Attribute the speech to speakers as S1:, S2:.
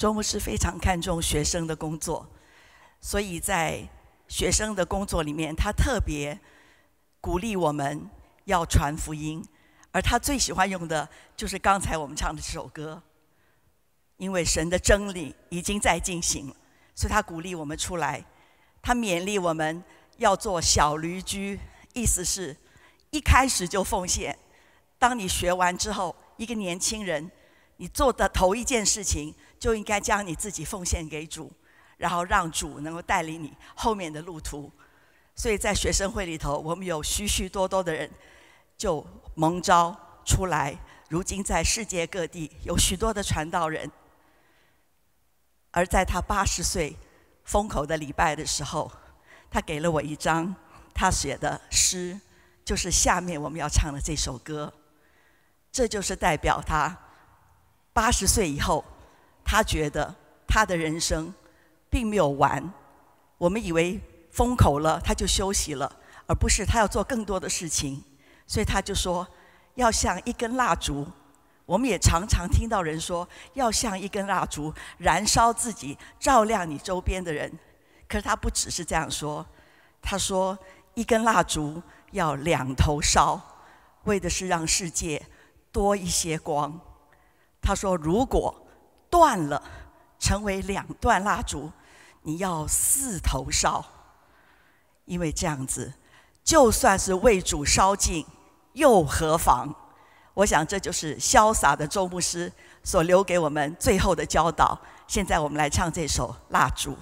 S1: 周牧师非常看重学生的工作，所以在学生的工作里面，他特别鼓励我们要传福音，而他最喜欢用的就是刚才我们唱的这首歌，因为神的真理已经在进行，所以他鼓励我们出来，他勉励我们要做小驴驹，意思是一开始就奉献。当你学完之后，一个年轻人，你做的头一件事情。就应该将你自己奉献给主，然后让主能够带领你后面的路途。所以在学生会里头，我们有许许多多的人就蒙召出来。如今在世界各地有许多的传道人。而在他八十岁封口的礼拜的时候，他给了我一张他写的诗，就是下面我们要唱的这首歌。这就是代表他八十岁以后。他觉得他的人生并没有完，我们以为封口了他就休息了，而不是他要做更多的事情，所以他就说要像一根蜡烛。我们也常常听到人说要像一根蜡烛，燃烧自己，照亮你周边的人。可是他不只是这样说，他说一根蜡烛要两头烧，为的是让世界多一些光。他说如果。断了，成为两段蜡烛，你要四头烧，因为这样子，就算是为主烧尽，又何妨？我想这就是潇洒的周牧师所留给我们最后的教导。现在我们来唱这首《蜡烛》。